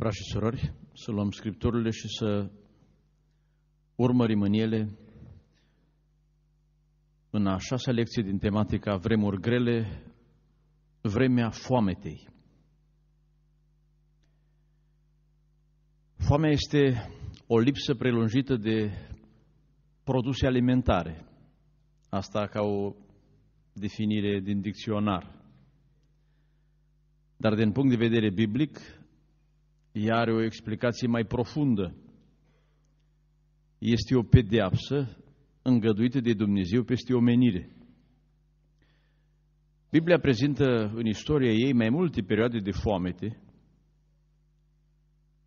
Frați și surori, să luăm Scripturile și să urmărim în ele în a șasea lecție din tematica Vremuri grele, vremea foametei. Foamea este o lipsă prelungită de produse alimentare. Asta ca o definire din dicționar. Dar din punct de vedere biblic, ea are o explicație mai profundă. Este o pedeapsă îngăduită de Dumnezeu peste omenire. Biblia prezintă în istoria ei mai multe perioade de foamete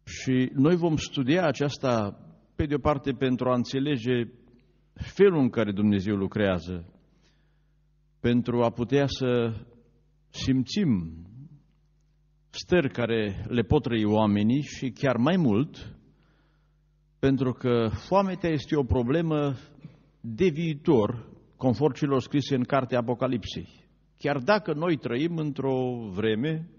și noi vom studia aceasta, pe de o parte, pentru a înțelege felul în care Dumnezeu lucrează, pentru a putea să simțim stări care le pot trăi oamenii și chiar mai mult, pentru că foametea este o problemă de viitor, conform celor scrise în cartea Apocalipsei. Chiar dacă noi trăim într-o vreme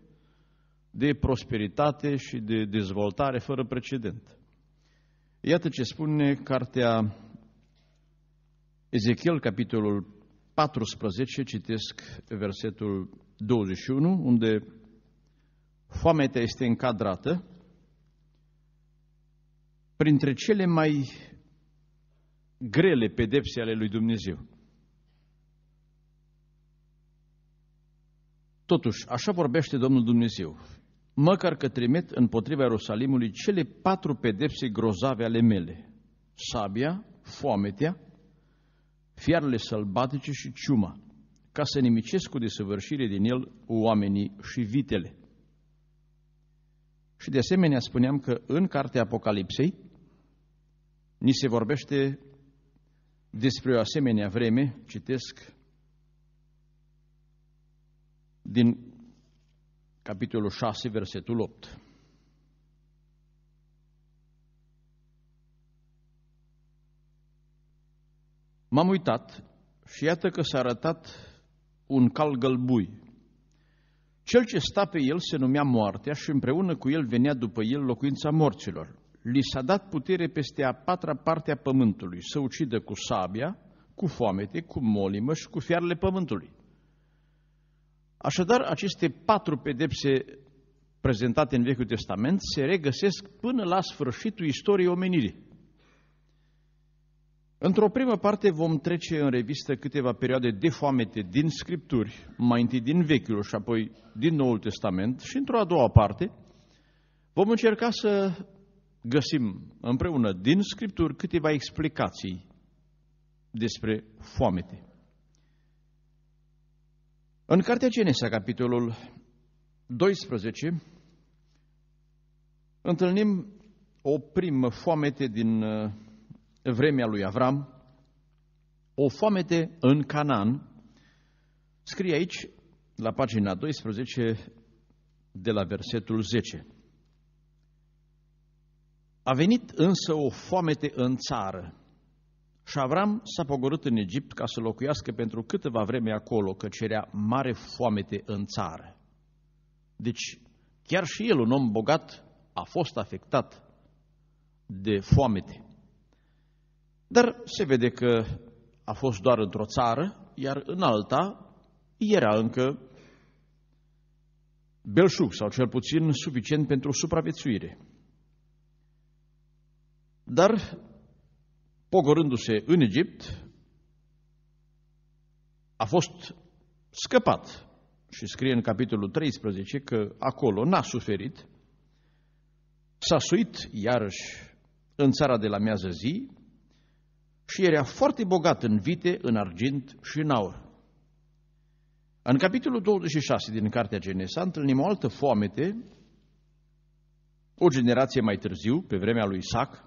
de prosperitate și de dezvoltare fără precedent. Iată ce spune cartea Ezechiel, capitolul 14, citesc versetul 21, unde foamea este încadrată printre cele mai grele pedepse ale lui Dumnezeu. Totuși, așa vorbește Domnul Dumnezeu, măcar că trimit împotriva Ierusalimului cele patru pedepse grozave ale mele, sabia, foametea, fiarele sălbatice și ciuma, ca să nimicesc cu desăvârșire din el oamenii și vitele. Și de asemenea spuneam că în cartea Apocalipsei ni se vorbește despre o asemenea vreme, citesc din capitolul 6, versetul 8. M-am uitat și iată că s-a arătat un cal gălbui. Cel ce sta pe el se numea moartea și împreună cu el venea după el locuința morților. Li s-a dat putere peste a patra parte a pământului, să ucidă cu sabia, cu foamete, cu molimă și cu fiarele pământului. Așadar, aceste patru pedepse prezentate în Vechiul Testament se regăsesc până la sfârșitul istoriei omenirii. Într-o primă parte vom trece în revistă câteva perioade de foamete din Scripturi, mai întâi din Vechiul și apoi din Noul Testament și într-o a doua parte vom încerca să găsim împreună din Scripturi câteva explicații despre foamete. În Cartea Genesa, capitolul 12, întâlnim o primă foamete din uh, vremea lui Avram, o foamete în Canaan, scrie aici, la pagina 12, de la versetul 10. A venit însă o foamete în țară și Avram s-a pogorât în Egipt ca să locuiască pentru câteva vreme acolo, că cerea mare foamete în țară. Deci, chiar și el, un om bogat, a fost afectat de foamete. Dar se vede că a fost doar într-o țară, iar în alta era încă belșug sau cel puțin suficient pentru supraviețuire. Dar, pogorându-se în Egipt, a fost scăpat și scrie în capitolul 13 că acolo n-a suferit, s-a suit iarăși în țara de la miază zi, și era foarte bogat în vite, în argint și în aur. În capitolul 26 din Cartea Genesa întâlnim o altă foamete, o generație mai târziu, pe vremea lui Isaac,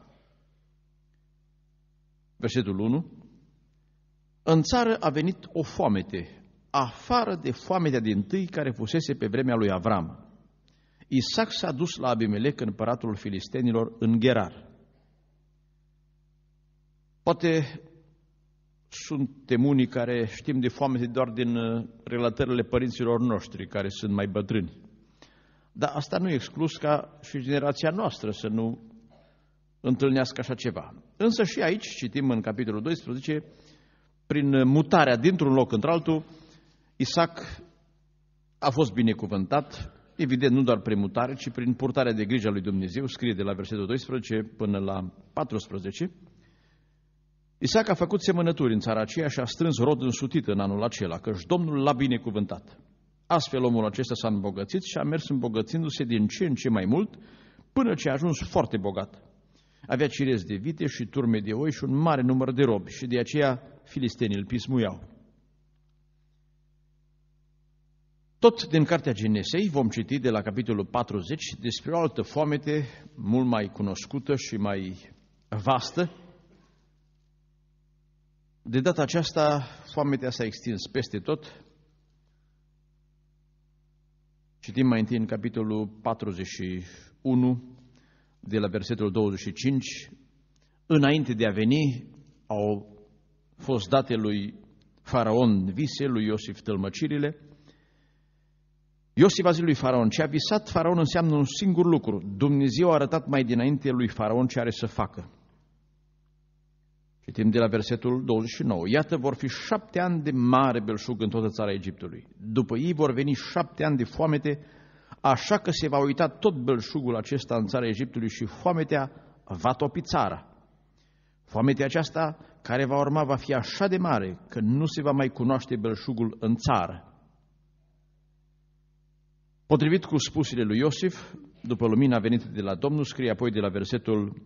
versetul 1, în țară a venit o foamete, afară de foametea din tâi care fusese pe vremea lui Avram. Isaac s-a dus la Abimelec, împăratul filistenilor, în Gerar. Poate suntem unii care știm de foame doar din uh, relatările părinților noștri, care sunt mai bătrâni. Dar asta nu e exclus ca și generația noastră să nu întâlnească așa ceva. Însă și aici, citim în capitolul 12, prin mutarea dintr-un loc într-altul, Isaac a fost binecuvântat, evident nu doar prin mutare, ci prin purtarea de grijă a lui Dumnezeu, scrie de la versetul 12 până la 14. Isaac a făcut semănături în țara aceea și a strâns rod însutit în anul acela, căci Domnul l-a binecuvântat. Astfel omul acesta s-a îmbogățit și a mers îmbogățindu-se din ce în ce mai mult, până ce a ajuns foarte bogat. Avea cirezi de vite și turme de oi și un mare număr de robi și de aceea filistenii îl pismuiau. Tot din Cartea Genesei vom citi de la capitolul 40 despre o altă foamete mult mai cunoscută și mai vastă. De data aceasta, foametea s-a extins peste tot. Citim mai întâi în capitolul 41, de la versetul 25, înainte de a veni, au fost date lui Faraon vise, lui Iosif tălmăcirile. Iosif a zis lui Faraon, ce a visat Faraon înseamnă un singur lucru. Dumnezeu a arătat mai dinainte lui Faraon ce are să facă. Citim de la versetul 29. Iată, vor fi șapte ani de mare belșug în toată țara Egiptului. După ei vor veni șapte ani de foamete așa că se va uita tot belșugul acesta în țara Egiptului și foametea va topi țara. Foametea aceasta care va urma va fi așa de mare că nu se va mai cunoaște belșugul în țară. Potrivit cu spusele lui Iosif, după lumina venită de la Domnul, scrie apoi de la versetul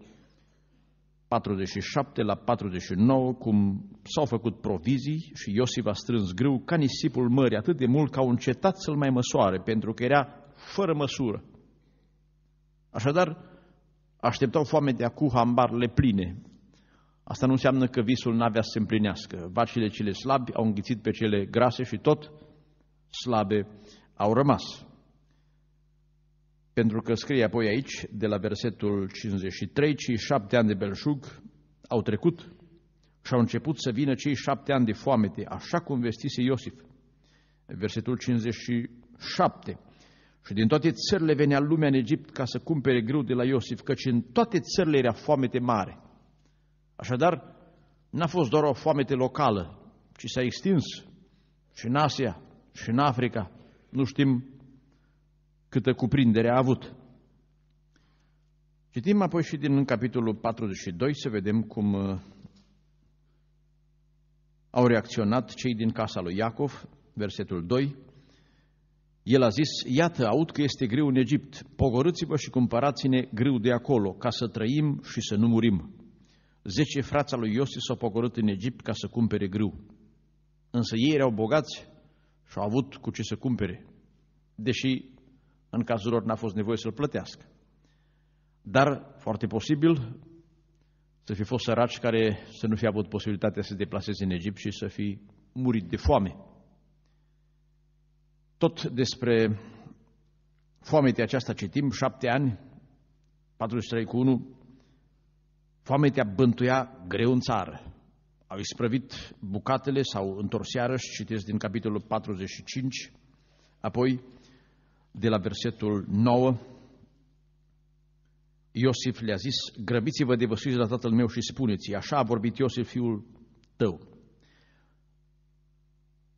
47 la 49, cum s-au făcut provizii și Iosif a strâns grâu ca nisipul mării, atât de mult că au încetat să-l mai măsoare, pentru că era fără măsură. Așadar, așteptau foamea cu hambarele pline. Asta nu înseamnă că visul n-avea să se împlinească. Vacile cele slabi au înghițit pe cele grase și tot slabe au rămas. Pentru că scrie apoi aici, de la versetul 53, cei șapte ani de belșug au trecut și au început să vină cei șapte ani de foamete, așa cum vestise Iosif. Versetul 57. Și din toate țările venea lumea în Egipt ca să cumpere grâu de la Iosif, căci în toate țările era foamete mare. Așadar, n-a fost doar o foamete locală, ci s-a extins și în Asia, și în Africa. Nu știm câtă cuprindere a avut. Citim apoi și din capitolul 42 să vedem cum uh, au reacționat cei din casa lui Iacov, versetul 2, el a zis, iată, aud că este greu în Egipt, pogorâți-vă și cumpărați-ne greu de acolo, ca să trăim și să nu murim. Zece frața lui Iosif s-au pogorât în Egipt ca să cumpere grâu. Însă ei erau bogați și au avut cu ce să cumpere, deși în cazul lor n-a fost nevoie să-l plătească. Dar, foarte posibil, să fi fost săraci care să nu fi avut posibilitatea să se deplaseze în Egipt și să fi murit de foame. Tot despre foametea aceasta citim, șapte ani, 43 cu 1, foametea bântuia greu în țară. Au isprăvit bucatele, sau întors iarăși, citesc din capitolul 45, apoi de la versetul 9, Iosif le-a zis, grăbiți-vă de văsuiți la tatăl meu și spuneți așa a vorbit Iosif, fiul tău.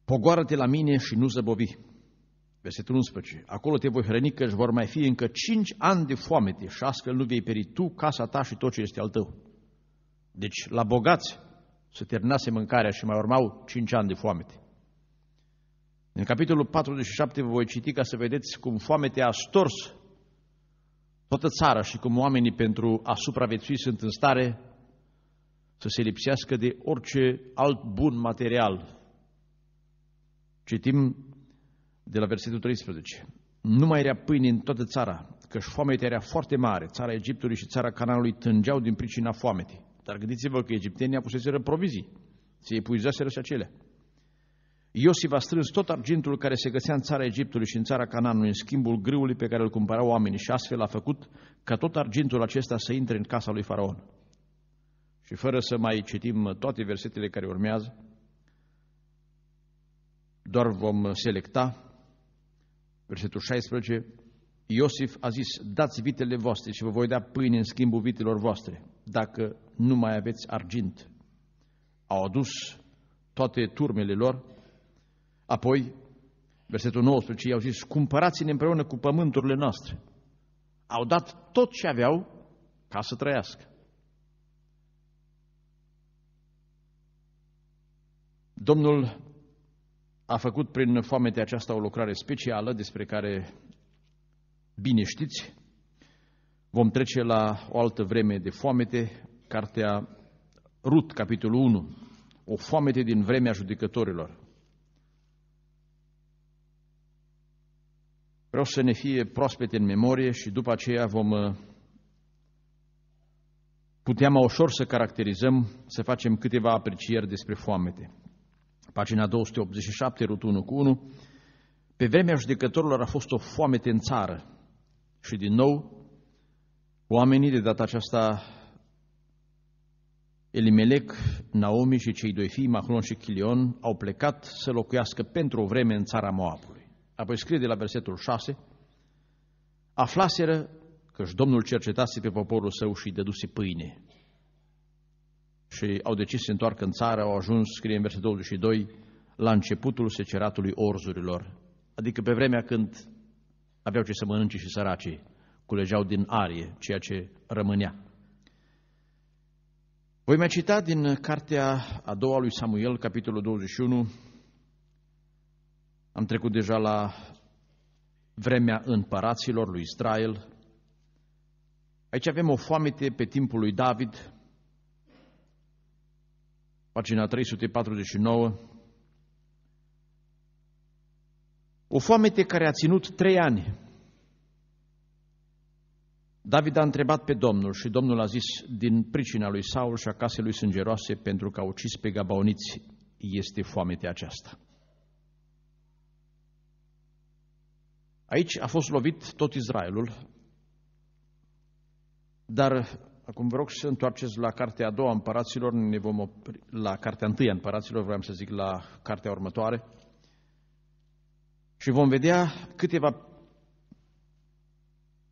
Pogoară-te la mine și nu zăbovi. Versetul 11. Acolo te voi hrăni că își vor mai fi încă cinci ani de foamete și astfel nu vei peri tu, casa ta și tot ce este al tău. Deci la bogați se terminase mâncarea și mai urmau cinci ani de foamete. În capitolul 47 vă voi citi ca să vedeți cum foamete a stors toată țara și cum oamenii pentru a supraviețui sunt în stare să se lipsească de orice alt bun material. Citim de la versetul 13. Nu mai era pâine în toată țara, căci foamea era foarte mare. Țara Egiptului și țara Cananului tângeau din pricina foametei. Dar gândiți-vă că egiptenii apuseseră provizii, se epuizaseră și acelea. Iosif a strâns tot argintul care se găsea în țara Egiptului și în țara Cananului în schimbul grâului pe care îl cumpărau oamenii și astfel a făcut ca tot argintul acesta să intre în casa lui Faraon. Și fără să mai citim toate versetele care urmează, doar vom selecta versetul 16, Iosif a zis, dați vitele voastre și vă voi da pâine în schimbul vitelor voastre, dacă nu mai aveți argint. Au adus toate turmele lor, apoi, versetul 19, i-au zis, cumpărați-ne împreună cu pământurile noastre. Au dat tot ce aveau ca să trăiască. Domnul a făcut prin foamete aceasta o lucrare specială despre care bine știți. Vom trece la o altă vreme de foamete, cartea Rut, capitolul 1, o foamete din vremea judecătorilor. Vreau să ne fie proaspete în memorie și după aceea vom uh, putea mai ușor să caracterizăm, să facem câteva aprecieri despre foamete. Pagina 287, Rut 1 cu 1. Pe vremea judecătorilor a fost o foamete în țară și din nou oamenii de data aceasta Elimelec, Naomi și cei doi fii, Mahlon și Chilion, au plecat să locuiască pentru o vreme în țara Moabului. Apoi scrie de la versetul 6, aflaseră că-și Domnul cercetase pe poporul său și îi dăduse pâine. Și au decis să se întoarcă în țară, au ajuns, scrie în versetul 22, la începutul seceratului orzurilor, adică pe vremea când aveau ce să mănânce și săracii, culegeau din arie ceea ce rămânea. Voi mai cita din cartea a doua lui Samuel, capitolul 21. Am trecut deja la vremea împăraților lui Israel. Aici avem o foamete pe timpul lui David, pagina 349. O foamete care a ținut trei ani. David a întrebat pe Domnul și Domnul a zis, din pricina lui Saul și a casei lui sângeroase, pentru că a ucis pe gabaoniți, este foamete aceasta. Aici a fost lovit tot Israelul, dar acum vă rog să întoarceți la cartea a doua împăraților, ne vom opri, la cartea întâia împăraților, vreau să zic la cartea următoare, și vom vedea câteva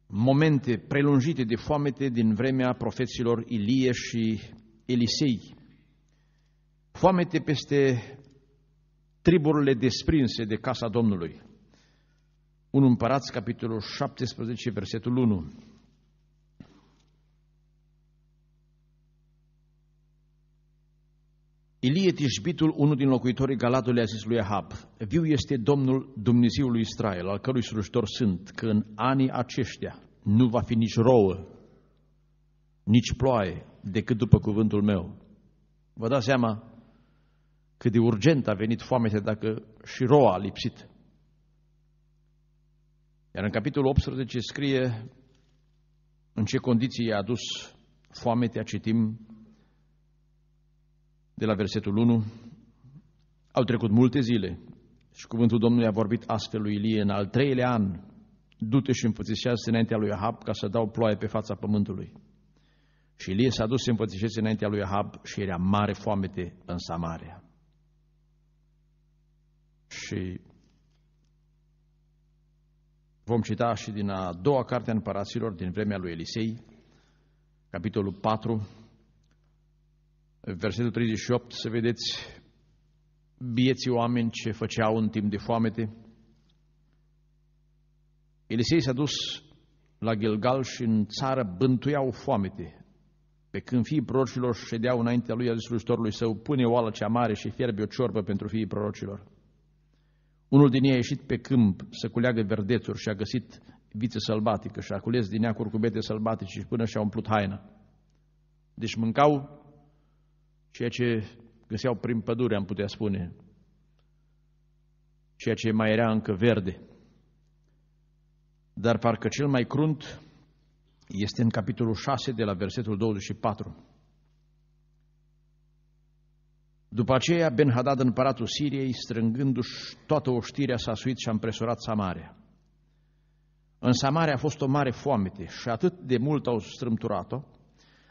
momente prelungite de foamete din vremea profeților Ilie și Elisei. Foamete peste triburile desprinse de casa Domnului. 1 Împărați, capitolul 17, versetul 1. Ilie Tishbitul, unul din locuitorii Galatului, a zis lui Ahab, Viu este Domnul Dumnezeului Israel, al cărui slujitor sunt, că în anii aceștia nu va fi nici rouă, nici ploaie, decât după cuvântul meu. Vă dați seama cât de urgent a venit foamete dacă și roa a lipsit. Iar în capitolul 18 scrie în ce condiții i-a adus foametea, citim de la versetul 1, au trecut multe zile și cuvântul Domnului a vorbit astfel lui Ilie în al treilea an, du-te și înfățișează înaintea lui Ahab ca să dau ploaie pe fața pământului. Și Ilie s-a dus să înfățișeze înaintea lui Ahab și era mare foamete în Samaria. Și vom cita și din a doua carte a împăraților din vremea lui Elisei, capitolul 4, versetul 38, să vedeți bieții oameni ce făceau în timp de foamete. Elisei s-a dus la Gilgal și în țară bântuiau foamete. Pe când fiii prorocilor ședeau înaintea lui al slujitorului său, pune oală cea mare și fierbe o ciorbă pentru fiii prorocilor. Unul din ei a ieșit pe câmp să culeagă verdețuri și a găsit viță sălbatică și a cules din ea curcubete sălbatice până și-a umplut haina. Deci mâncau ceea ce găseau prin pădure, am putea spune, ceea ce mai era încă verde. Dar parcă cel mai crunt este în capitolul 6 de la versetul 24. După aceea, Ben-Hadad, împăratul Siriei, strângându-și toată oștirea, s-a suit și a împresurat Samaria. În Samaria a fost o mare foamete și atât de mult au strâmturat-o,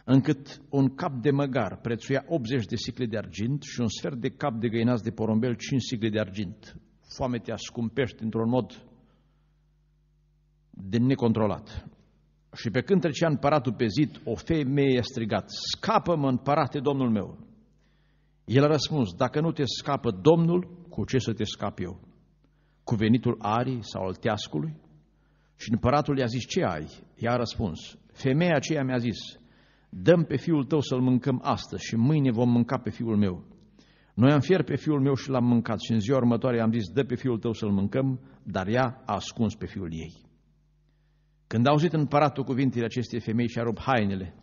încât un cap de măgar prețuia 80 de sicle de argint și un sfert de cap de găinați de porumbel 5 sicle de argint. Foametea scumpește într-un mod de necontrolat. Și pe când trecea împăratul pe zid, o femeie a strigat, Scapă-mă, împărate, domnul meu! El a răspuns, dacă nu te scapă Domnul, cu ce să te scap eu? Cu venitul arii sau al teascului? Și împăratul i-a zis, ce ai? Ea a răspuns, femeia aceea mi-a zis, dăm pe fiul tău să-l mâncăm astăzi și mâine vom mânca pe fiul meu. Noi am fiert pe fiul meu și l-am mâncat și în ziua următoare am zis, dă pe fiul tău să-l mâncăm, dar ea a ascuns pe fiul ei. Când a auzit împăratul cuvintele acestei femei și-a rupt hainele,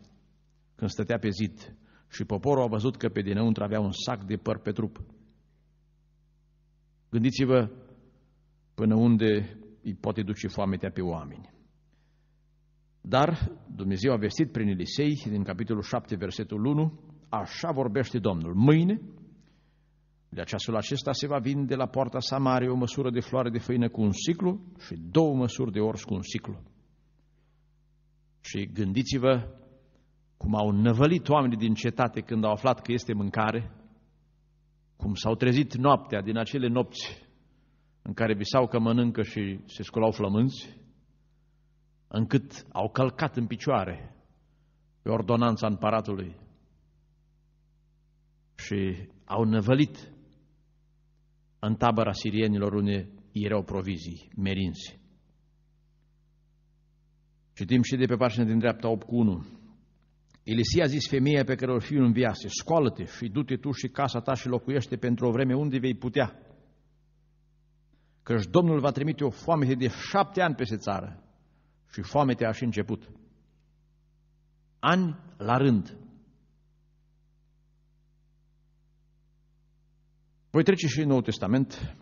când stătea pe zid, și poporul a văzut că pe dinăuntru avea un sac de păr pe trup. Gândiți-vă până unde îi poate duce foametea pe oameni. Dar Dumnezeu a vestit prin Elisei, din capitolul 7, versetul 1, așa vorbește Domnul. Mâine, de ceasul acesta se va vinde la poarta Samarie o măsură de floare de făină cu un ciclu și două măsuri de ors cu un ciclu. Și gândiți-vă cum au năvălit oamenii din cetate când au aflat că este mâncare, cum s-au trezit noaptea din acele nopți în care visau că mănâncă și se sculau flămânți, încât au călcat în picioare pe ordonanța împăratului și au năvălit în tabăra sirienilor unde erau provizii, merinți. Citim și de pe pagina din dreapta 8 cu 1. Elisia a zis femeia pe care o fiu înviase, scoală-te și du-te tu și casa ta și locuiește pentru o vreme unde vei putea. Căci Domnul va trimite o foamete de șapte ani peste țară și foametea a și început. Ani la rând. Voi trece și în Noul Testament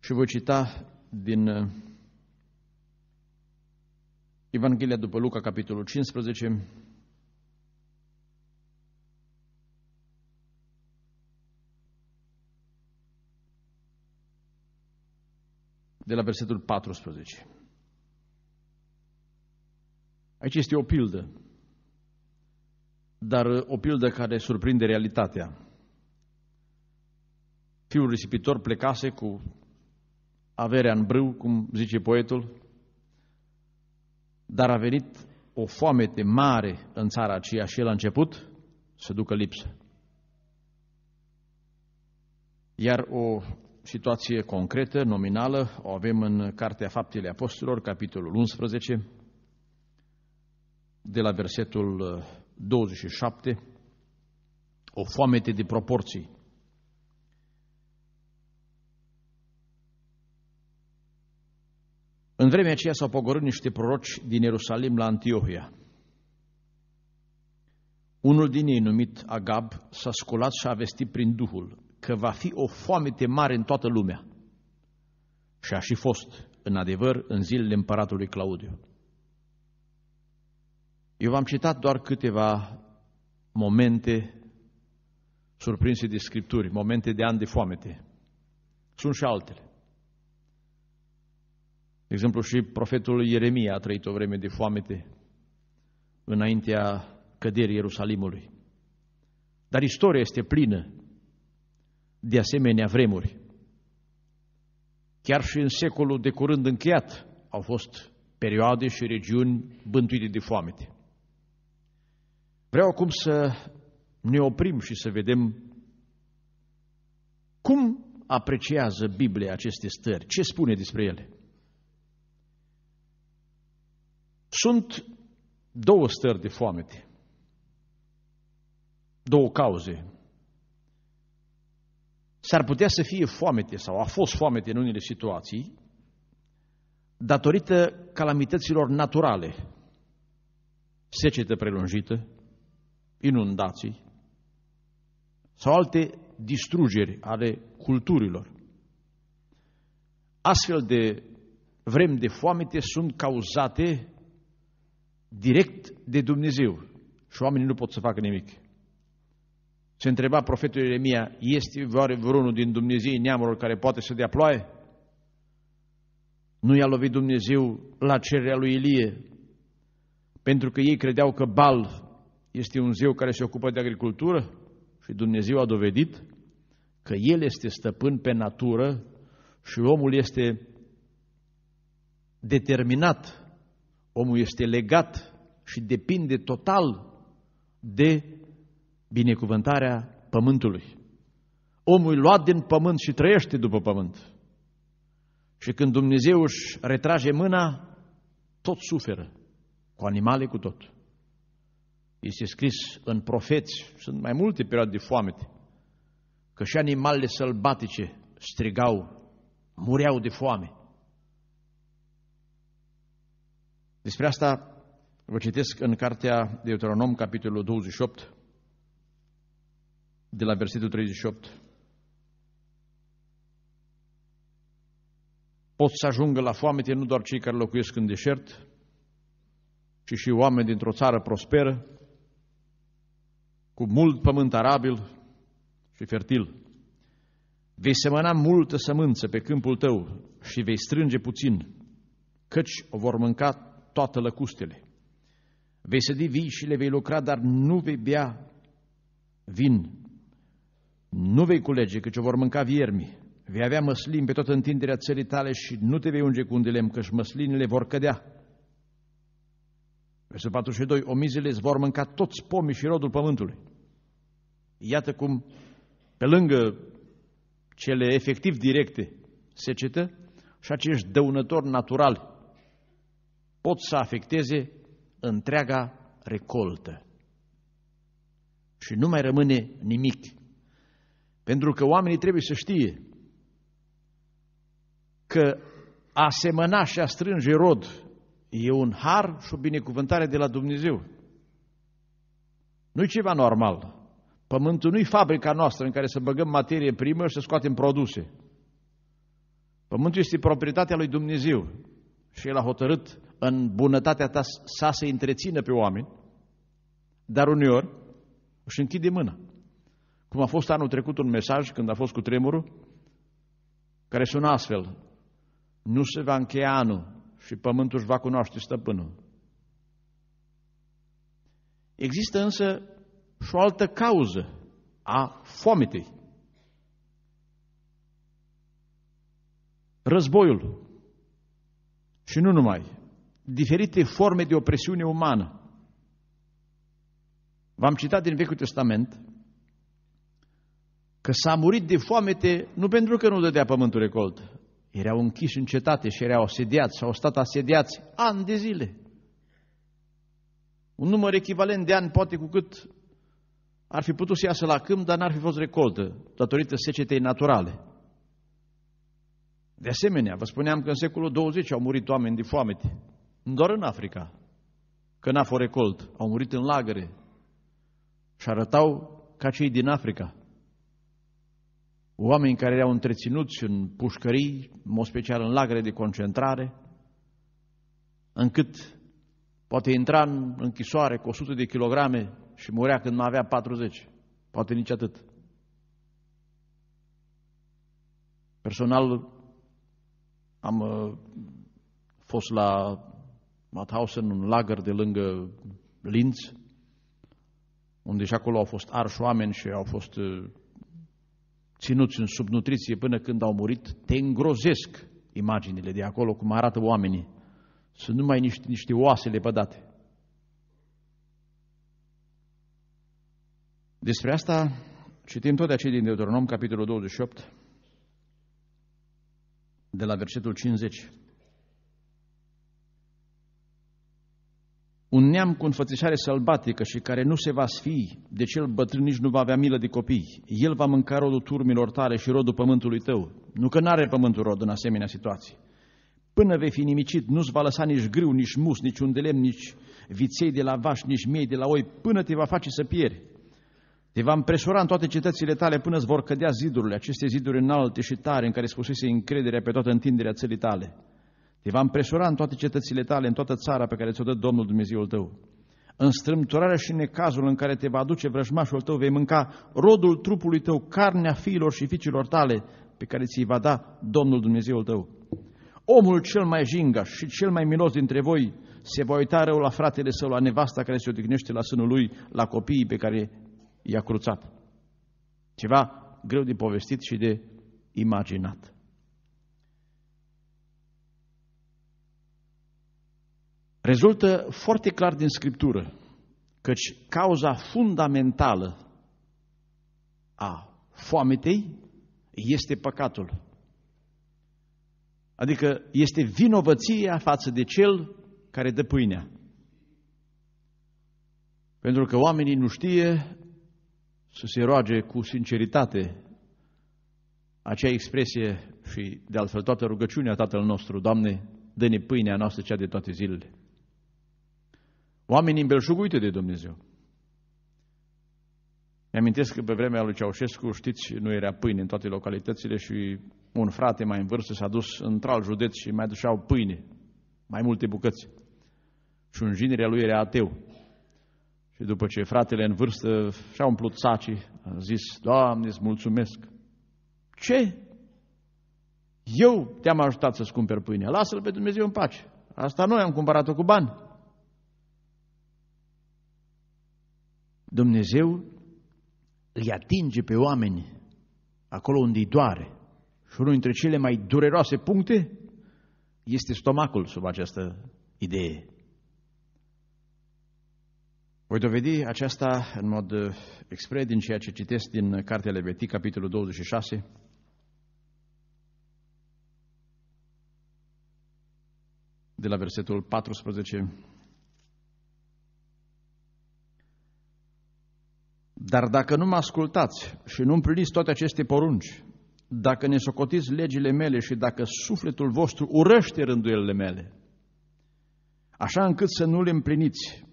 și voi cita din uh, Evanghelia după Luca, capitolul 15, de la versetul 14. Aici este o pildă, dar o pildă care surprinde realitatea. Fiul risipitor plecase cu averea în brâu, cum zice poetul, dar a venit o foamete mare în țara aceea și el a început să ducă lipsă. Iar o situație concretă, nominală, o avem în Cartea Faptele Apostolilor, capitolul 11, de la versetul 27, o foamete de proporții. În vremea aceea s-au pogorât niște proroci din Ierusalim la Antiohia. Unul din ei, numit Agab, s-a sculat și a vestit prin Duhul că va fi o foamete mare în toată lumea. Și a și fost, în adevăr, în zilele împăratului Claudiu. Eu v-am citat doar câteva momente surprinse de Scripturi, momente de ani de foamete. Sunt și altele. De exemplu, și profetul Ieremia a trăit o vreme de foamete înaintea căderii Ierusalimului. Dar istoria este plină de asemenea vremuri. Chiar și în secolul de curând încheiat au fost perioade și regiuni bântuite de foamete. Vreau acum să ne oprim și să vedem cum apreciază Biblia aceste stări, ce spune despre ele. Sunt două stări de foamete, două cauze. S-ar putea să fie foamete sau a fost foamete în unele situații datorită calamităților naturale, secetă prelungită, inundații sau alte distrugeri ale culturilor. Astfel de vrem de foamete sunt cauzate direct de Dumnezeu și oamenii nu pot să facă nimic. Se întreba profetul Ieremia, este oare vreunul din Dumnezeu neamurilor care poate să dea ploaie? Nu i-a lovit Dumnezeu la cererea lui Ilie, pentru că ei credeau că Bal este un zeu care se ocupă de agricultură și Dumnezeu a dovedit că El este stăpân pe natură și omul este determinat, omul este legat și depinde total de binecuvântarea pământului. Omul e luat din pământ și trăiește după pământ. Și când Dumnezeu își retrage mâna, tot suferă, cu animale cu tot. Este scris în profeți, sunt mai multe perioade de foamete, că și animalele sălbatice strigau, mureau de foame. Despre asta vă citesc în cartea Deuteronom, capitolul 28, de la versetul 38. Pot să ajungă la foamete nu doar cei care locuiesc în deșert, ci și oameni dintr-o țară prosperă, cu mult pământ arabil și fertil. Vei semăna multă sămânță pe câmpul tău și vei strânge puțin, căci o vor mânca toate lăcustele. Vei sădi vii și le vei lucra, dar nu vei bea vin. Nu vei culege, căci o vor mânca viermi. Vei avea măslin pe toată întinderea țării tale și nu te vei unge cu un dilem, căci măslinile vor cădea. Versetul 42. Omizele îți vor mânca toți pomii și rodul pământului. Iată cum, pe lângă cele efectiv directe, secetă și acești dăunători naturali pot să afecteze întreaga recoltă. Și nu mai rămâne nimic. Pentru că oamenii trebuie să știe că a semăna și a strânge rod e un har și o binecuvântare de la Dumnezeu. Nu-i ceva normal. Pământul nu-i fabrica noastră în care să băgăm materie primă și să scoatem produse. Pământul este proprietatea lui Dumnezeu și El a hotărât în bunătatea ta sa să întrețină pe oameni, dar uneori își închide mâna. Cum a fost anul trecut un mesaj când a fost cu tremurul, care suna astfel, nu se va încheia anul și pământul își va cunoaște stăpânul. Există însă și o altă cauză a foametei. Războiul. Și nu numai. Diferite forme de opresiune umană. V-am citat din Vechiul Testament că s-a murit de foamete nu pentru că nu dădea pământul recolt, erau închiși în cetate și erau asediați și au stat asediați ani de zile. Un număr echivalent de ani, poate cu cât ar fi putut să iasă la câmp, dar n-ar fi fost recoltă, datorită secetei naturale. De asemenea, vă spuneam că în secolul 20 au murit oameni de foamete, nu doar în Africa, că n-a fost recolt, au murit în lagăre. Și arătau ca cei din Africa. Oameni care erau întreținuți în pușcării, în mod special în lagăre de concentrare, încât poate intra în închisoare cu 100 de kilograme și murea când mai avea 40, poate nici atât. Personal am uh, fost la Mauthausen, un lagăr de lângă Linz, unde și acolo au fost arși oameni și au fost uh, ținuți în subnutriție până când au murit, te îngrozesc imaginile de acolo, cum arată oamenii. Sunt numai niște, niște oase lepădate. Despre asta citim tot de aceea din Deuteronom, capitolul 28, de la versetul 50. Un neam cu înfățișare sălbatică și care nu se va sfi, de cel bătrân nici nu va avea milă de copii. El va mânca rodul turmilor tale și rodul pământului tău. Nu că n-are pământul rod în asemenea situații. Până vei fi nimicit, nu-ți va lăsa nici grâu, nici mus, nici un de lemn, nici viței de la vaș, nici miei de la oi, până te va face să pieri. Te va împresura în toate cetățile tale până îți vor cădea zidurile, aceste ziduri înalte și tare în care spusese încrederea pe toată întinderea țării tale. Te va împresura în toate cetățile tale, în toată țara pe care ți-o dă Domnul Dumnezeul tău. În strâmtorarea și necazul în care te va aduce vrăjmașul tău, vei mânca rodul trupului tău, carnea fiilor și fiicilor tale, pe care ți-i va da Domnul Dumnezeul tău. Omul cel mai jingaș și cel mai milos dintre voi se va uita rău la fratele său, la nevasta care se odihnește la sânul lui, la copiii pe care i-a cruțat. Ceva greu de povestit și de imaginat. Rezultă foarte clar din Scriptură căci cauza fundamentală a foametei este păcatul. Adică este vinovăția față de cel care dă pâinea. Pentru că oamenii nu știe să se roage cu sinceritate acea expresie și de altfel toată rugăciunea Tatăl nostru, Doamne, dă-ne pâinea noastră cea de toate zilele. Oamenii îmbelșuguite de Dumnezeu. Mi-amintesc că pe vremea lui Ceaușescu, știți, nu era pâine în toate localitățile și un frate mai în vârstă s-a dus într-alt județ și mai duceau pâine, mai multe bucăți. Și un ginerea lui era ateu. Și după ce fratele în vârstă și-a umplut sacii, a zis, Doamne, îți mulțumesc. Ce? Eu te-am ajutat să-ți cumperi pâine. Lasă-l pe Dumnezeu în pace. Asta noi am cumpărat-o cu bani. Dumnezeu îi atinge pe oameni acolo unde îi doare. Și unul dintre cele mai dureroase puncte este stomacul sub această idee. Voi dovedi aceasta în mod uh, expres din ceea ce citesc din Cartea Levitic, capitolul 26, de la versetul 14 Dar dacă nu mă ascultați și nu împliniți toate aceste porunci, dacă ne socotiți legile mele și dacă sufletul vostru urăște rânduielile mele, așa încât să nu le împliniți,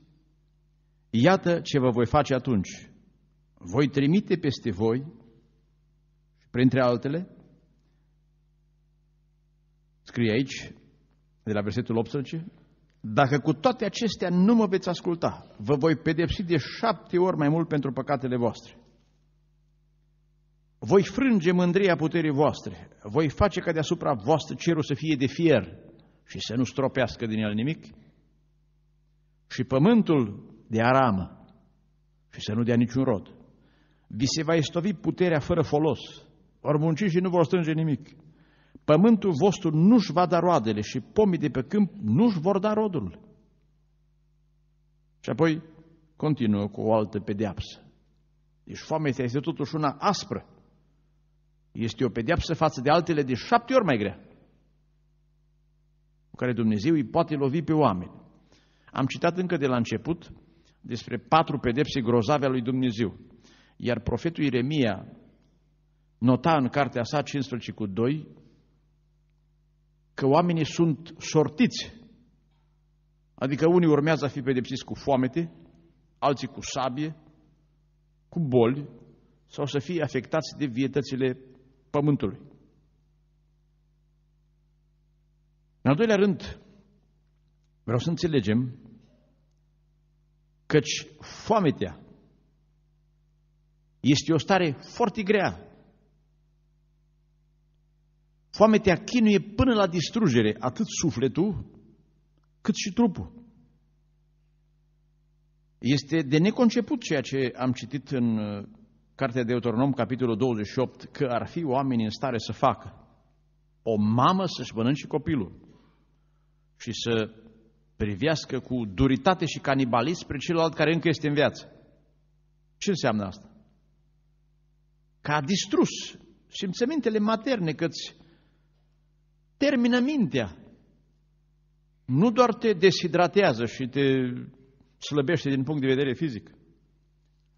iată ce vă voi face atunci. Voi trimite peste voi, printre altele, scrie aici, de la versetul 18, dacă cu toate acestea nu mă veți asculta, vă voi pedepsi de șapte ori mai mult pentru păcatele voastre. Voi frânge mândria puterii voastre, voi face ca deasupra voastră cerul să fie de fier și să nu stropească din el nimic, și pământul de aramă și să nu dea niciun rod. Vi se va istovi puterea fără folos, ori munci și nu vor strânge nimic pământul vostru nu-și va da roadele și pomii de pe câmp nu-și vor da rodul. Și apoi continuă cu o altă pedeapsă. Deci foamea este totuși una aspră. Este o pedeapsă față de altele de șapte ori mai grea, cu care Dumnezeu îi poate lovi pe oameni. Am citat încă de la început despre patru pedepse grozave a lui Dumnezeu. Iar profetul Iremia nota în cartea sa 15 cu 2 că oamenii sunt sortiți. Adică unii urmează a fi pedepsiți cu foamete, alții cu sabie, cu boli sau să fie afectați de vietățile pământului. În al doilea rând, vreau să înțelegem căci foametea este o stare foarte grea Foametea chinuie până la distrugere atât sufletul cât și trupul. Este de neconceput ceea ce am citit în uh, Cartea de Autonom, capitolul 28, că ar fi oameni în stare să facă. O mamă să-și mănânce copilul și să privească cu duritate și canibalism spre celălalt care încă este în viață. Ce înseamnă asta? Că a distrus simțămintele materne, căți termină mintea. Nu doar te deshidratează și te slăbește din punct de vedere fizic.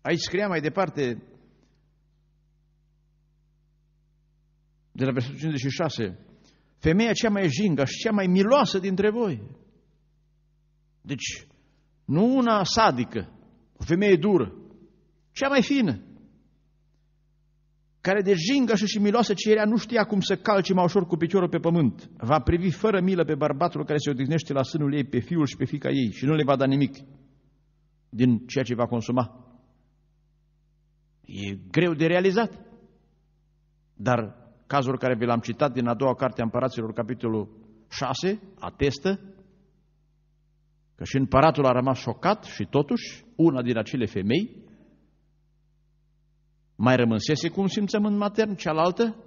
Aici scria mai departe, de la versetul 56, femeia cea mai jingă și cea mai miloasă dintre voi. Deci, nu una sadică, o femeie dură, cea mai fină, care de jingășă și miloasă ce era nu știa cum să calce mai ușor cu piciorul pe pământ, va privi fără milă pe bărbatul care se odihnește la sânul ei, pe fiul și pe fica ei și nu le va da nimic din ceea ce va consuma. E greu de realizat. Dar cazul care vi l-am citat din a doua carte a împăraților, capitolul 6, atestă că și împăratul a rămas șocat și totuși una din acele femei mai rămânsese cu un simțământ matern, cealaltă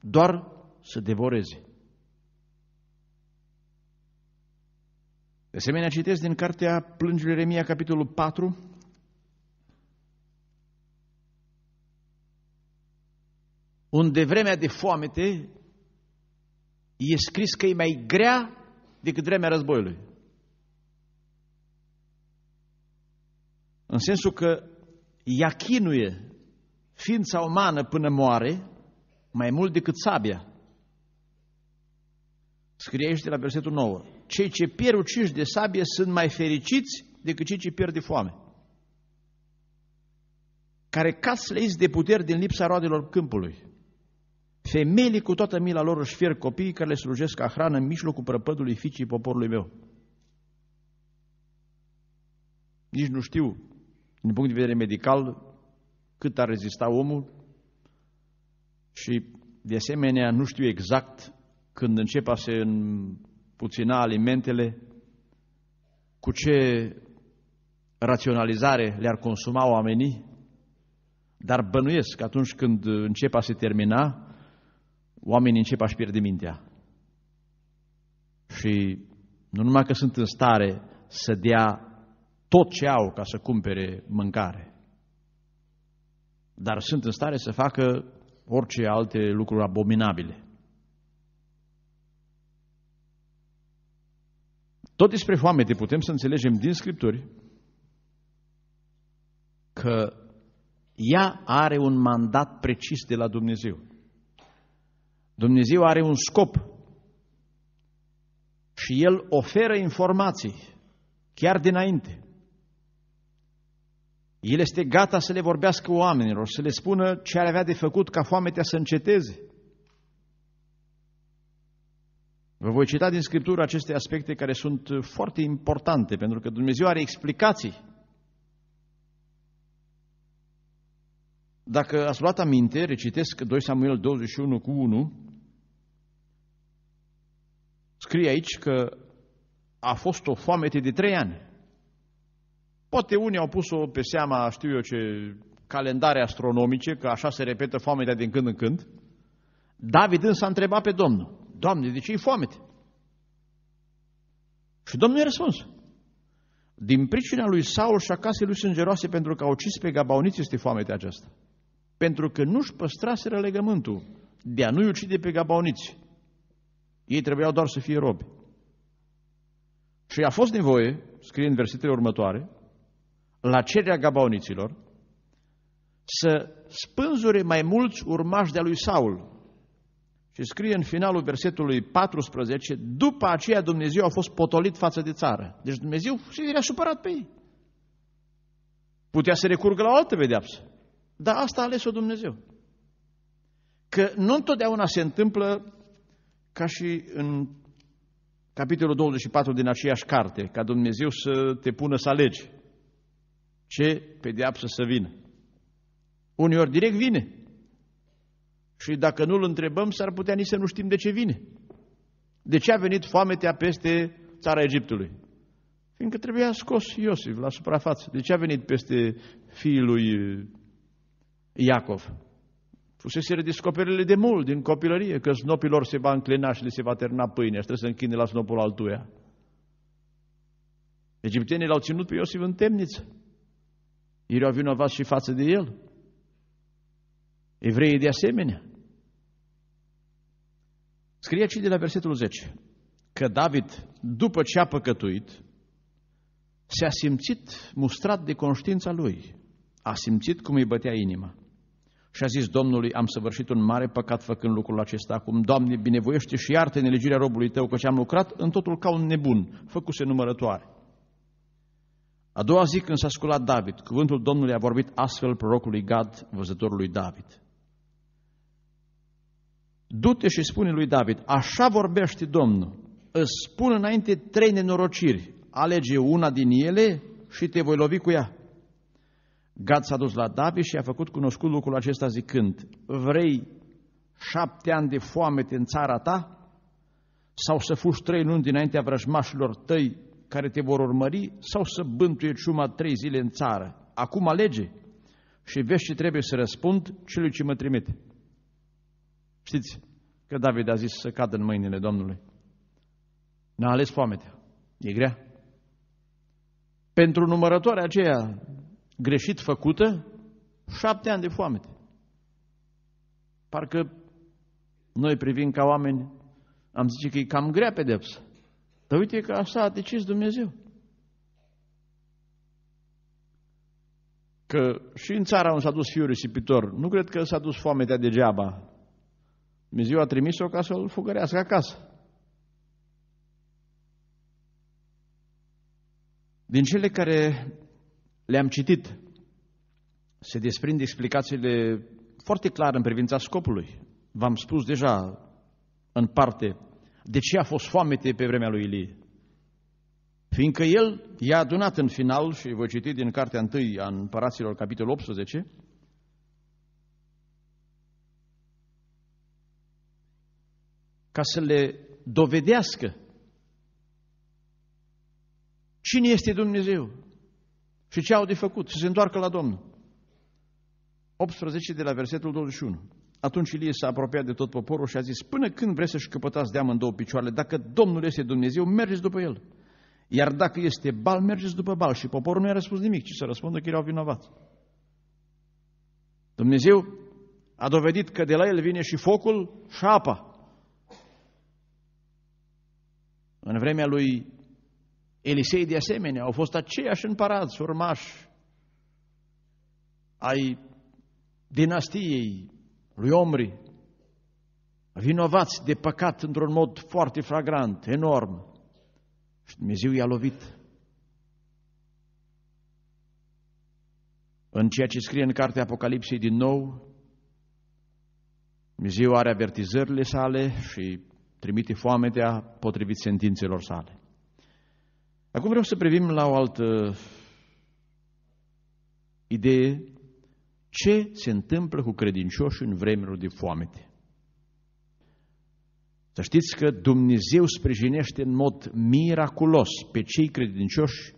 doar să devoreze. De asemenea, citesc din cartea Plângerile Remia, capitolul 4, unde vremea de foamete e scris că e mai grea decât vremea războiului. În sensul că ea chinuie ființa umană până moare mai mult decât sabia. Scrie aici de la versetul 9. Cei ce pierd uciși de sabie sunt mai fericiți decât cei ce pierd de foame. Care cad sleiți de puteri din lipsa roadelor câmpului. Femeile cu toată mila lor își fier copiii care le slujesc ca hrană în mijlocul prăpădului fiicii poporului meu. Nici nu știu, din punct de vedere medical, cât ar rezista omul și, de asemenea, nu știu exact când începe a se puțina alimentele, cu ce raționalizare le-ar consuma oamenii, dar bănuiesc că atunci când începe a se termina, oamenii încep a-și pierde mintea. Și nu numai că sunt în stare să dea tot ce au ca să cumpere mâncare, dar sunt în stare să facă orice alte lucruri abominabile. Tot despre foamete putem să înțelegem din Scripturi că ea are un mandat precis de la Dumnezeu. Dumnezeu are un scop și El oferă informații chiar dinainte. El este gata să le vorbească oamenilor, să le spună ce ar avea de făcut ca foametea să înceteze. Vă voi cita din Scriptură aceste aspecte care sunt foarte importante, pentru că Dumnezeu are explicații. Dacă ați luat aminte, recitesc 2 Samuel 21 cu 1, scrie aici că a fost o foamete de trei ani. Poate unii au pus-o pe seama, știu eu ce, calendare astronomice, că așa se repetă foametea din când în când. David însă a întrebat pe Domnul, Doamne, de ce e foamete? Și Domnul i-a răspuns. Din pricina lui Saul și a casei lui sângeroase pentru că au ucis pe gabauniți este foamete aceasta. Pentru că nu-și păstraseră legământul de a nu-i ucide pe gabauniți. Ei trebuiau doar să fie robi. Și a fost nevoie, scrie în versetele următoare, la cererea gabauniților, să spânzure mai mulți urmași de-a lui Saul, și scrie în finalul versetului 14, după aceea Dumnezeu a fost potolit față de țară. Deci Dumnezeu și era supărat pe ei. Putea să recurgă la o altă pedeapsă. Dar asta a ales-o Dumnezeu. Că nu întotdeauna se întâmplă ca și în capitolul 24 din aceeași carte, ca Dumnezeu să te pună să alegi ce pedeapsă să vină. Uneori direct vine. Și dacă nu-l întrebăm, s-ar putea nici să nu știm de ce vine. De ce a venit foametea peste țara Egiptului? Fiindcă trebuia scos Iosif la suprafață. De ce a venit peste fiul lui Iacov? Fusese descoperirile de mult din copilărie, că snopilor se va înclina și le se va terna pâinea și trebuie să închine la snopul altuia. Egiptenii l-au ținut pe Iosif în temniță. Ei au vinovat și față de el. Evreii de asemenea. Scrie aici de la versetul 10 că David, după ce a păcătuit, s-a simțit mustrat de conștiința lui. A simțit cum îi bătea inima. Și a zis Domnului, am săvârșit un mare păcat făcând lucrul acesta acum. Doamne, binevoiește și iartă nelegirea robului tău, căci am lucrat în totul ca un nebun, făcuse numărătoare. A doua zi când s-a sculat David, cuvântul Domnului a vorbit astfel prorocului Gad, văzătorului David. Du-te și spune lui David, așa vorbește Domnul, îți spun înainte trei nenorociri, alege una din ele și te voi lovi cu ea. Gad s-a dus la David și a făcut cunoscut lucrul acesta zicând, vrei șapte ani de foamete în țara ta? Sau să fugi trei luni dinaintea vrăjmașilor tăi care te vor urmări? Sau să bântuie ciuma trei zile în țară? Acum alege și vezi ce trebuie să răspund celui ce mă trimite. Știți că David a zis să cadă în mâinile Domnului. N-a ales foametea. E grea. pentru numărătoarea aceea greșit făcută, șapte ani de foamete. Parcă noi privim ca oameni, am zice că e cam grea pedepsă. Dar uite că așa a decis Dumnezeu. Că și în țara unde s-a dus fiul risipitor, nu cred că s-a dus foametea degeaba. Dumnezeu a trimis-o ca să-l fugărească acasă. Din cele care le-am citit, se desprind explicațiile foarte clare în privința scopului. V-am spus deja în parte de ce a fost foamete pe vremea lui Ilie. Fiindcă el i-a adunat în final, și voi citi din cartea întâi a împăraților, capitolul 18, ca să le dovedească cine este Dumnezeu și ce au de făcut, să se întoarcă la Domnul. 18 de la versetul 21. Atunci Ilie s-a apropiat de tot poporul și a zis, până când vreți să-și căpătați deam în două picioare, dacă Domnul este Dumnezeu, mergeți după El. Iar dacă este bal, mergeți după bal. Și poporul nu i-a răspuns nimic, ci să răspundă că erau vinovați. Dumnezeu a dovedit că de la El vine și focul și apa. În vremea lui Elisei de asemenea, au fost aceiași împărați, urmași ai dinastiei lui Omri, vinovați de păcat într-un mod foarte flagrant, enorm. Și Dumnezeu i-a lovit. În ceea ce scrie în cartea Apocalipsei din nou, Dumnezeu are avertizările sale și trimite foametea potrivit sentințelor sale. Acum vreau să privim la o altă idee. Ce se întâmplă cu credincioșii în vremuri de foamete? Să știți că Dumnezeu sprijinește în mod miraculos pe cei credincioși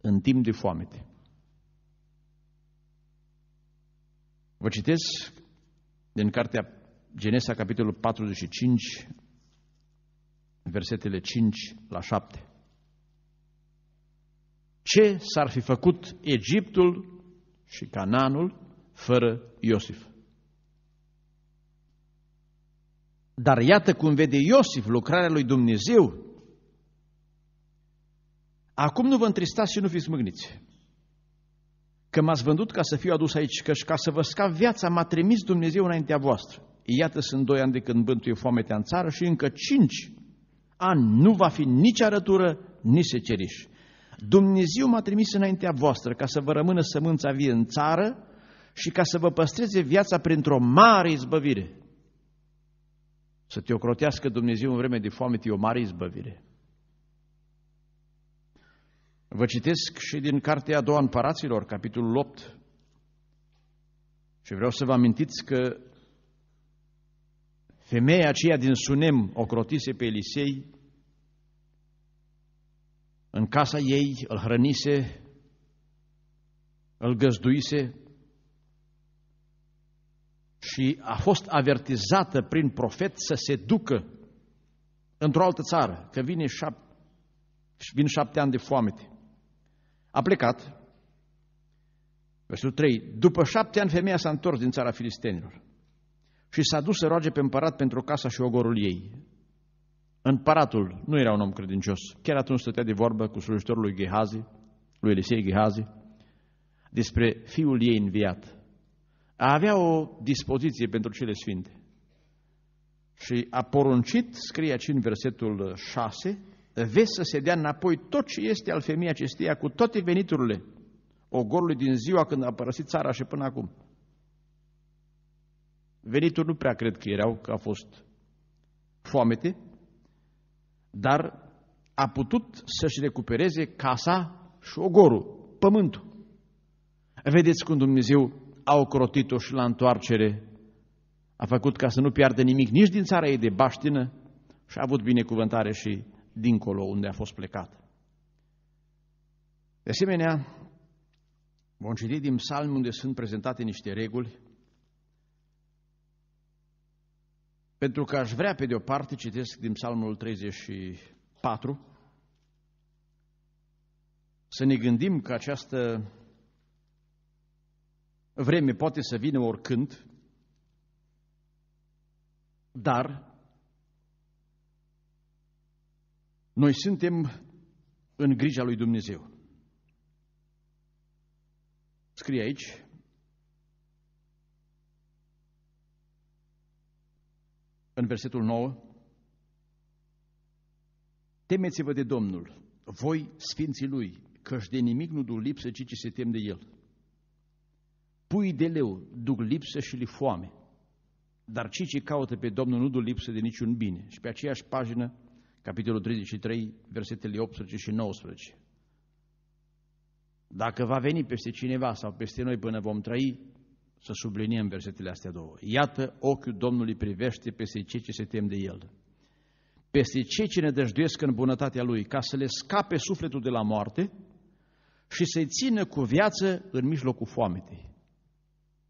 în timp de foamete. Vă citesc din cartea Genesa, capitolul 45, versetele 5 la 7. Ce s-ar fi făcut Egiptul și Cananul fără Iosif? Dar iată cum vede Iosif lucrarea lui Dumnezeu. Acum nu vă întristați și nu fiți mâgniți. Că m-ați vândut ca să fiu adus aici, că ca să vă scap viața m-a trimis Dumnezeu înaintea voastră. Iată sunt doi ani de când bântuie foametea în țară și încă cinci ani nu va fi nici arătură, nici seceriș. Dumnezeu m-a trimis înaintea voastră ca să vă rămână sămânța vie în țară și ca să vă păstreze viața printr-o mare izbăvire. Să te ocrotească Dumnezeu în vreme de foame, e o mare izbăvire. Vă citesc și din Cartea a doua Împăraților, capitolul 8. Și vreau să vă amintiți că femeia aceea din Sunem ocrotise pe Elisei în casa ei, îl hrănise, îl găzduise și a fost avertizată prin profet să se ducă într-o altă țară, că vine șap- vin șapte ani de foamete. A plecat, versetul 3, după șapte ani femeia s-a întors din țara filistenilor și s-a dus să roage pe împărat pentru casa și ogorul ei. Împăratul nu era un om credincios. Chiar atunci stătea de vorbă cu slujitorul lui Gehazi, lui Elisei Gehazi, despre fiul ei înviat. A avea o dispoziție pentru cele sfinte. Și a poruncit, scrie aici în versetul 6, vezi să se dea înapoi tot ce este al femeii acesteia cu toate veniturile ogorului din ziua când a părăsit țara și până acum. Venituri nu prea cred că erau, că a fost foamete, dar a putut să-și recupereze casa și ogorul, pământul. Vedeți cum Dumnezeu a ocrotit-o și la întoarcere a făcut ca să nu piardă nimic nici din țara ei de baștină și a avut binecuvântare și dincolo unde a fost plecat. De asemenea, vom citi din psalmi unde sunt prezentate niște reguli Pentru că aș vrea, pe de o parte, citesc din Psalmul 34, să ne gândim că această vreme poate să vină oricând, dar noi suntem în grija lui Dumnezeu. Scrie aici, în versetul 9, Temeți-vă de Domnul, voi, sfinții Lui, căci de nimic nu duc lipsă, ci ce se tem de El. Pui de leu duc lipsă și li foame, dar cei ce caută pe Domnul nu duc lipsă de niciun bine. Și pe aceeași pagină, capitolul 33, versetele 18 și 19. Dacă va veni peste cineva sau peste noi până vom trăi, să subliniem versetele astea două. Iată, ochiul Domnului privește peste cei ce se tem de El peste cei ce ne dăjduiesc în bunătatea Lui, ca să le scape sufletul de la moarte și să-i țină cu viață în mijlocul foametei.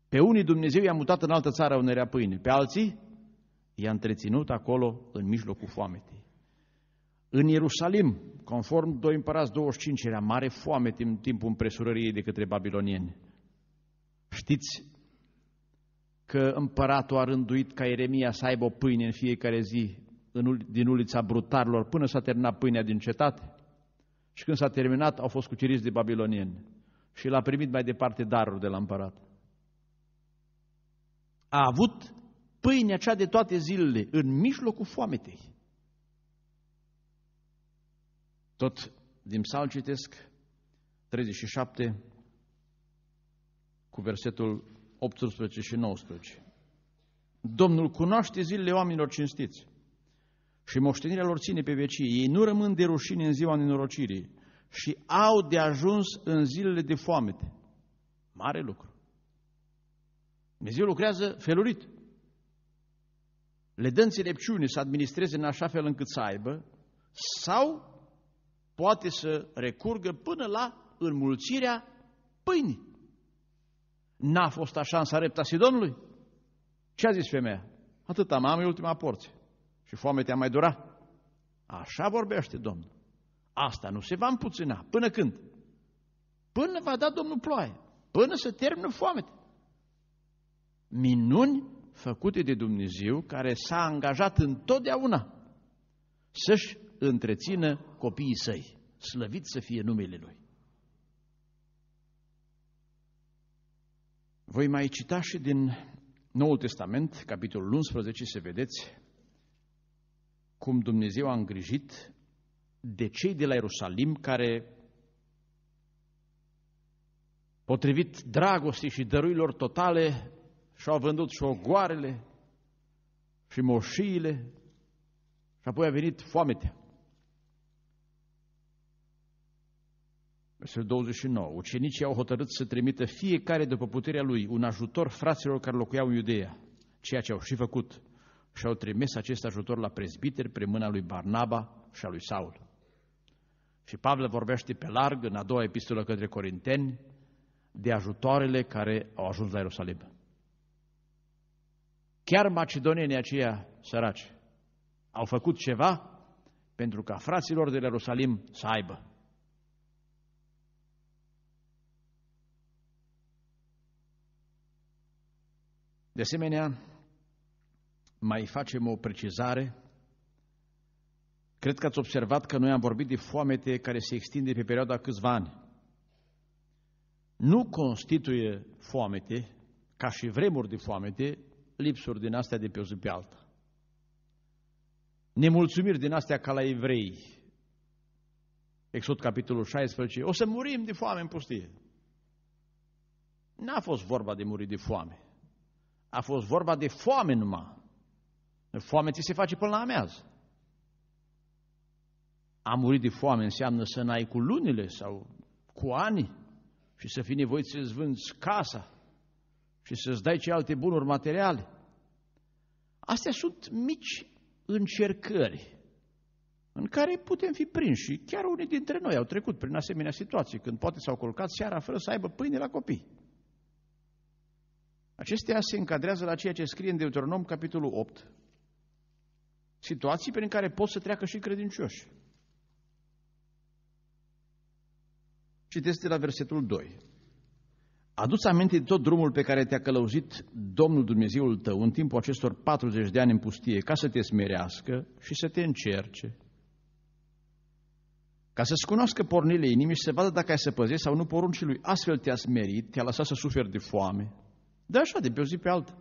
Pe unii Dumnezeu i-a mutat în altă țară unde era pâine, pe alții i-a întreținut acolo în mijlocul foametei. În Ierusalim, conform 2 împărați 25, era mare foame în timpul împresurării de către babilonieni. Știți că împăratul a rânduit ca Ieremia să aibă o pâine în fiecare zi în, din ulița brutarilor până s-a terminat pâinea din cetate. Și când s-a terminat, au fost cuceriți de babilonieni. Și l-a primit mai departe darul de la împărat. A avut pâinea cea de toate zilele în mijlocul foametei. Tot din psalm citesc 37 cu versetul 18 și 19. Domnul cunoaște zilele oamenilor cinstiți și moștenirea lor ține pe vecie. Ei nu rămân de rușine în ziua nenorocirii și au de ajuns în zilele de foamete. Mare lucru. Dumnezeu lucrează felurit. Le dă înțelepciune să administreze în așa fel încât să aibă sau poate să recurgă până la înmulțirea pâinii. N-a fost așa în sarepta Sidonului? Ce a zis femeia? Atât am, am ultima porție și foamea te-a mai dura. Așa vorbește Domnul. Asta nu se va împuțina. Până când? Până va da Domnul ploaie. Până să termină foamete. Minuni făcute de Dumnezeu care s-a angajat întotdeauna să-și întrețină copiii săi. Slăvit să fie numele Lui. Voi mai cita și din Noul Testament, capitolul 11, să vedeți cum Dumnezeu a îngrijit de cei de la Ierusalim care, potrivit dragostii și dăruilor totale, și-au vândut și șogoarele și moșiile și apoi a venit foametea. Versetul 29. Ucenicii au hotărât să trimită fiecare după puterea lui un ajutor fraților care locuiau în Iudeea, ceea ce au și făcut și au trimis acest ajutor la prezbiteri pre mâna lui Barnaba și a lui Saul. Și Pavel vorbește pe larg în a doua epistolă către Corinteni de ajutoarele care au ajuns la Ierusalim. Chiar macedonienii aceia săraci au făcut ceva pentru ca fraților de la Ierusalim să aibă. De asemenea, mai facem o precizare. Cred că ați observat că noi am vorbit de foamete care se extinde pe perioada câțiva ani. Nu constituie foamete, ca și vremuri de foamete, lipsuri din astea de pe o zi pe alta. Nemulțumiri din astea ca la evrei. Exod capitolul 16. O să murim de foame în pustie. N-a fost vorba de muri de foame. A fost vorba de foame numai. Foame ți se face până la amează. A murit de foame înseamnă să n-ai cu lunile sau cu ani și să fii nevoit să-ți vânzi casa și să-ți dai ce alte bunuri materiale. Astea sunt mici încercări în care putem fi prinși și chiar unii dintre noi au trecut prin asemenea situații, când poate s-au culcat seara fără să aibă pâine la copii. Acestea se încadrează la ceea ce scrie în Deuteronom, capitolul 8, situații prin care pot să treacă și credincioși. Citesc de la versetul 2. Adu-ți aminte de tot drumul pe care te-a călăuzit Domnul Dumnezeul tău în timpul acestor 40 de ani în pustie, ca să te smerească și să te încerce, ca să-ți cunoască pornile inimii și să vadă dacă ai să păzești sau nu poruncii lui. Astfel te-a smerit, te-a lăsat să suferi de foame. De așa, de pe o zi pe alta.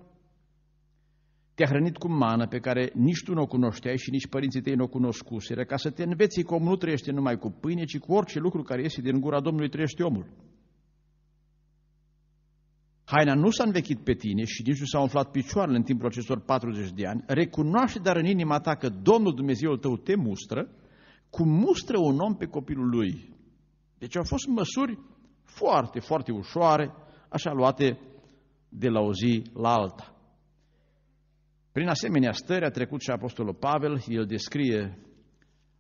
Te-a hrănit cu mană pe care nici tu nu o cunoșteai și nici părinții tăi nu o cunoscuseră, ca să te înveți cum nu trăiește numai cu pâine, ci cu orice lucru care iese din gura Domnului trăiește omul. Haina nu s-a învechit pe tine și nici nu s-a umflat picioarele în timpul acestor 40 de ani. Recunoaște dar în inima ta că Domnul Dumnezeul tău te mustră, cum mustră un om pe copilul lui. Deci au fost măsuri foarte, foarte ușoare, așa luate de la o zi la alta. Prin asemenea stări a trecut și Apostolul Pavel, el descrie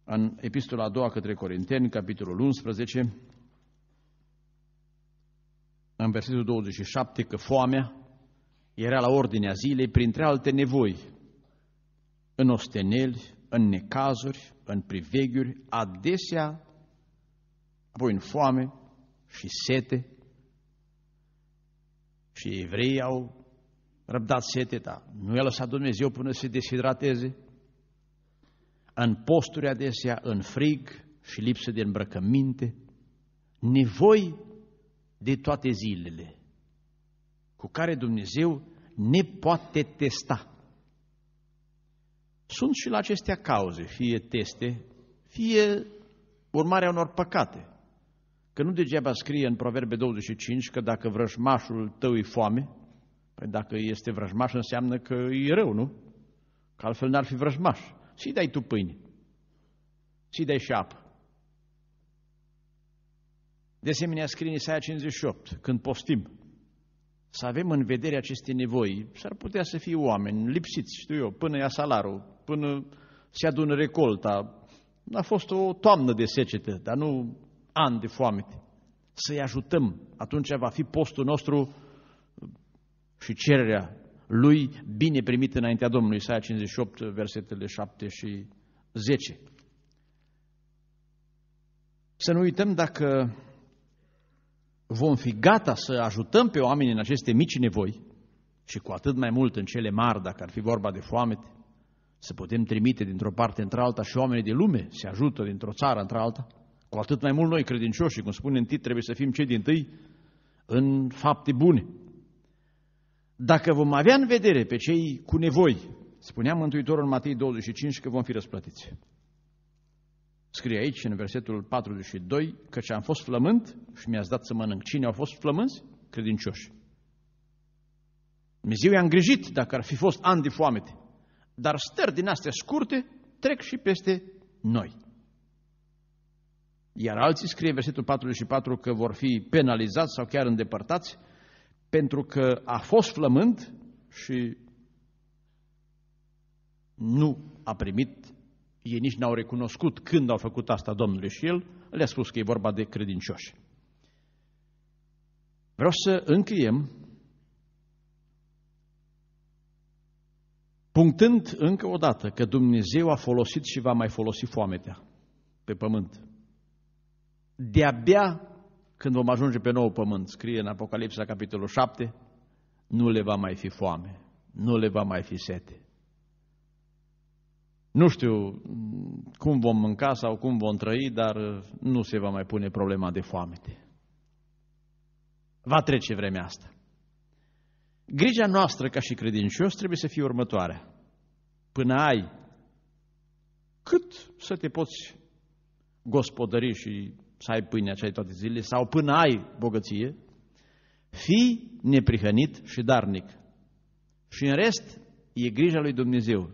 în epistola a doua către Corinteni, capitolul 11, în versetul 27, că foamea era la ordinea zilei, printre alte nevoi, în osteneli, în necazuri, în priveghiuri, adesea, apoi în foame și sete. Și evreii au răbdat seteta. Nu i-a lăsat Dumnezeu până să se deshidrateze. În posturi adesea, în frig și lipsă de îmbrăcăminte, nevoi de toate zilele, cu care Dumnezeu ne poate testa. Sunt și la acestea cauze, fie teste, fie urmarea unor păcate. Că nu degeaba scrie în Proverbe 25 că dacă vrăjmașul tău e foame, Păi dacă este vrăjmaș, înseamnă că e rău, nu? Că altfel n-ar fi vrăjmaș. Și dai tu pâine. Și dai și apă. De asemenea, scrie în Isaia 58, când postim, să avem în vedere aceste nevoi. S-ar putea să fie oameni lipsiți, știu eu, până ia salarul, până se adună recolta. A fost o toamnă de secetă, dar nu ani de foamete. Să-i ajutăm. Atunci va fi postul nostru și cererea lui bine primit înaintea Domnului, Isaia 58, versetele 7 și 10. Să nu uităm dacă vom fi gata să ajutăm pe oameni în aceste mici nevoi și cu atât mai mult în cele mari, dacă ar fi vorba de foamete, să putem trimite dintr-o parte într-alta și oamenii de lume se ajută dintr-o țară într-alta, cu atât mai mult noi credincioși, cum spune în tit, trebuie să fim cei din tâi în fapte bune. Dacă vom avea în vedere pe cei cu nevoi, spunea Mântuitorul în Matei 25 că vom fi răsplătiți. Scrie aici, în versetul 42, că ce am fost flământ și mi-ați dat să mănânc. Cine au fost flămânți? Credincioși. Dumnezeu i-a îngrijit dacă ar fi fost ani de foamete. Dar stări din astea scurte trec și peste noi. Iar alții scrie versetul 44 că vor fi penalizați sau chiar îndepărtați pentru că a fost flământ și nu a primit, ei nici n-au recunoscut când au făcut asta Domnului și el le-a spus că e vorba de credincioși. Vreau să încheiem punctând încă o dată că Dumnezeu a folosit și va mai folosi foametea pe pământ. De-abia când vom ajunge pe nou pământ, scrie în Apocalipsa, capitolul 7, nu le va mai fi foame, nu le va mai fi sete. Nu știu cum vom mânca sau cum vom trăi, dar nu se va mai pune problema de foamete. Va trece vremea asta. Grija noastră ca și credincios trebuie să fie următoarea. Până ai cât să te poți gospodări și să ai pâinea ce ai toate zilele, sau până ai bogăție, fii neprihănit și darnic. Și în rest, e grija lui Dumnezeu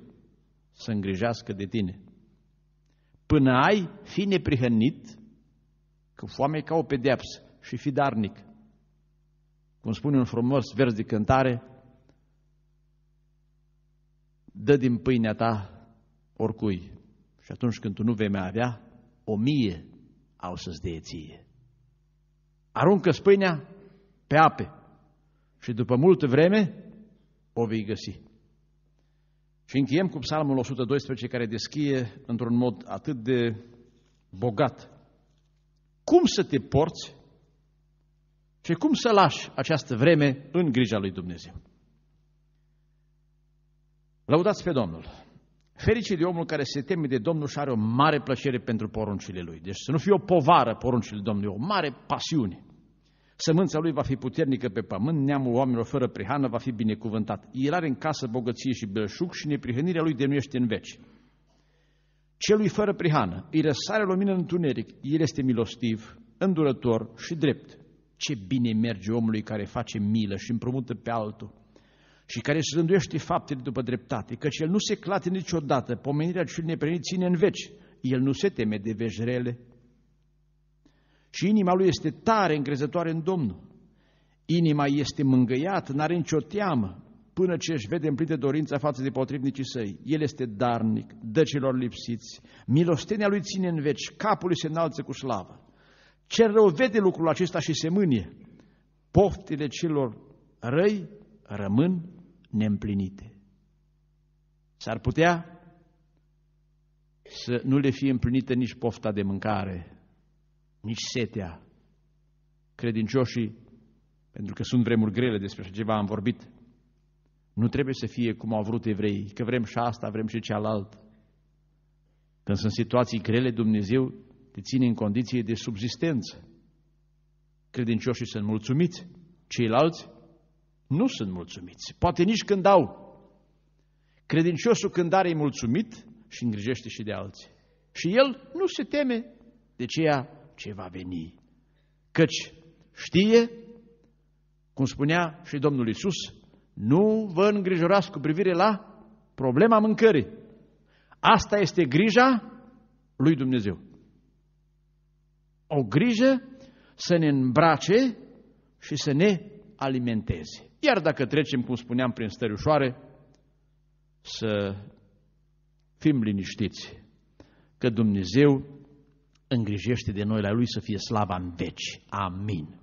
să îngrijească de tine. Până ai, fi neprihănit, că foamea e ca o pedeapsă, și fi darnic. Cum spune un frumos vers de cântare, dă din pâinea ta oricui. Și atunci când tu nu vei mai avea, o mie au să-ți dea ție. Aruncă spâinea pe ape și după multă vreme o vei găsi. Și încheiem cu psalmul 112 care deschie într-un mod atât de bogat. Cum să te porți Și cum să lași această vreme în grija lui Dumnezeu? Lăudați pe Domnul! Fericit de omul care se teme de Domnul și are o mare plăcere pentru poruncile lui. Deci să nu fie o povară poruncile Domnului, o mare pasiune. Sămânța lui va fi puternică pe pământ, neamul oamenilor fără prihană va fi binecuvântat. El are în casă bogăție și belșug și neprihănirea lui denuiește în veci. Celui fără prihană îi răsare lumină în întuneric, el este milostiv, îndurător și drept. Ce bine merge omului care face milă și împrumută pe altul și care își rânduiește faptele după dreptate, căci el nu se clate niciodată, pomenirea celui neprenit ține în veci, el nu se teme de vejrele. Și inima lui este tare încrezătoare în Domnul. Inima este mângâiată, n-are nicio teamă, până ce își vede împlită dorința față de potrivnicii săi. El este darnic, dă celor lipsiți, milostenia lui ține în veci, capul lui se înalță cu slavă. Cel rău vede lucrul acesta și se mânie. Poftile celor răi rămân neîmplinite. S-ar putea să nu le fie împlinită nici pofta de mâncare, nici setea. Credincioșii, pentru că sunt vremuri grele despre așa ceva am vorbit, nu trebuie să fie cum au vrut evreii, că vrem și asta, vrem și cealaltă. Când sunt situații grele, Dumnezeu te ține în condiție de subzistență. Credincioșii sunt mulțumiți, ceilalți nu sunt mulțumiți. Poate nici când au. Credinciosul când are e mulțumit și îngrijește și de alții. Și el nu se teme de ceea ce va veni. Căci știe, cum spunea și Domnul Isus, nu vă îngrijorați cu privire la problema mâncării. Asta este grija lui Dumnezeu. O grijă să ne îmbrace și să ne alimenteze. Iar dacă trecem, cum spuneam, prin stări ușoare, să fim liniștiți că Dumnezeu îngrijește de noi la Lui să fie slava în veci. Amin.